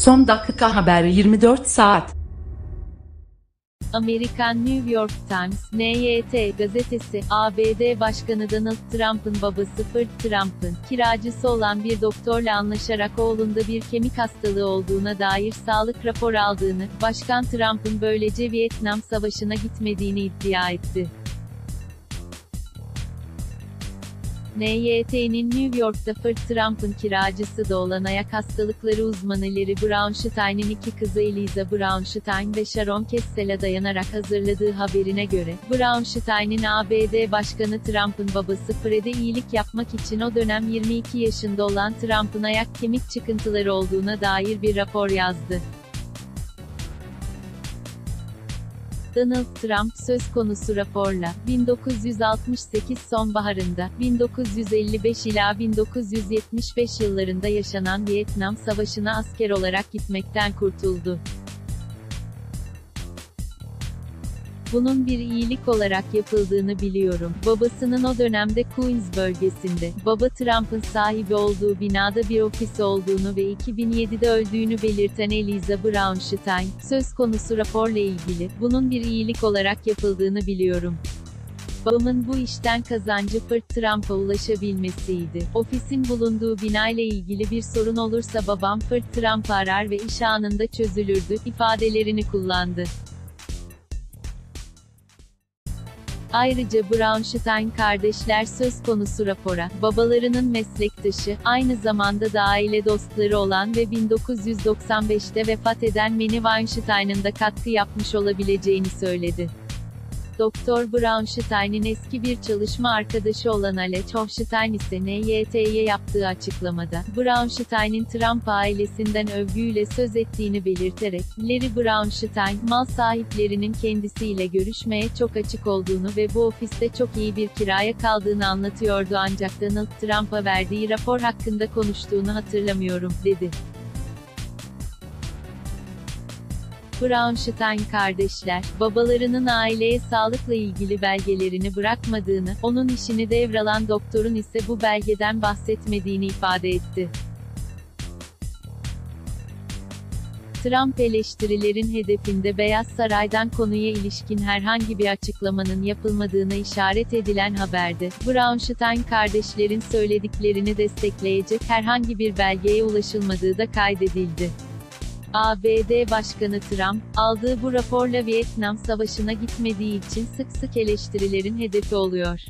Son dakika haberi 24 saat. Amerikan New York Times, NYT gazetesi, ABD Başkanı Donald Trump'ın babası Fred Trump'ın, kiracısı olan bir doktorla anlaşarak oğlunda bir kemik hastalığı olduğuna dair sağlık raporu aldığını, Başkan Trump'ın böylece Vietnam Savaşı'na gitmediğini iddia etti. NYT'nin New York'ta Fred Trump'ın kiracısı da olan ayak hastalıkları uzmanı Larry Brownstein'in iki kızı Eliza Brownstein ve Sharon Kessel'e dayanarak hazırladığı haberine göre, Brownstein'in ABD Başkanı Trump'ın babası Fred'e iyilik yapmak için o dönem 22 yaşında olan Trump'ın ayak kemik çıkıntıları olduğuna dair bir rapor yazdı. Donald Trump söz konusu raporla 1968 sonbaharında 1955 ila 1975 yıllarında yaşanan Vietnam Savaşı'na asker olarak gitmekten kurtuldu. Bunun bir iyilik olarak yapıldığını biliyorum. Babasının o dönemde Queens bölgesinde, baba Trump'ın sahibi olduğu binada bir ofis olduğunu ve 2007'de öldüğünü belirten Eliza Brownstein, söz konusu raporla ilgili, bunun bir iyilik olarak yapıldığını biliyorum. Babamın bu işten kazancı Fırt Trump'a ulaşabilmesiydi. Ofisin bulunduğu bina ile ilgili bir sorun olursa babam Fırt Trump'ı arar ve iş anında çözülürdü, ifadelerini kullandı. Ayrıca Brownstein kardeşler söz konusu rapora, babalarının meslektaşı, aynı zamanda da aile dostları olan ve 1995'te vefat eden Manny Weinstein'ın da katkı yapmış olabileceğini söyledi. Doktor Brownstein'in eski bir çalışma arkadaşı olan Alex Hofstein ise NYT'ye yaptığı açıklamada, Brownstein'in Trump ailesinden övgüyle söz ettiğini belirterek, Larry Brownstein, mal sahiplerinin kendisiyle görüşmeye çok açık olduğunu ve bu ofiste çok iyi bir kiraya kaldığını anlatıyordu ancak Donald Trump'a verdiği rapor hakkında konuştuğunu hatırlamıyorum, dedi. Brownstein kardeşler, babalarının aileye sağlıkla ilgili belgelerini bırakmadığını, onun işini devralan doktorun ise bu belgeden bahsetmediğini ifade etti. Trump eleştirilerin hedefinde Beyaz Saray'dan konuya ilişkin herhangi bir açıklamanın yapılmadığına işaret edilen haberde, Brownstein kardeşlerin söylediklerini destekleyecek herhangi bir belgeye ulaşılmadığı da kaydedildi. ABD Başkanı Trump, aldığı bu raporla Vietnam Savaşı'na gitmediği için sık sık eleştirilerin hedefi oluyor.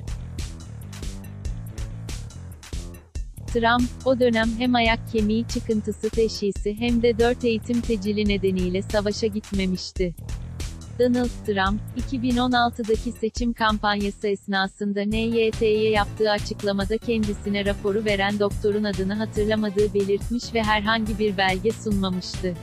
Trump, o dönem hem ayak kemiği çıkıntısı teşhisi hem de 4 eğitim tecili nedeniyle savaşa gitmemişti. Donald Trump, 2016'daki seçim kampanyası esnasında NYT'ye yaptığı açıklamada kendisine raporu veren doktorun adını hatırlamadığı belirtmiş ve herhangi bir belge sunmamıştı.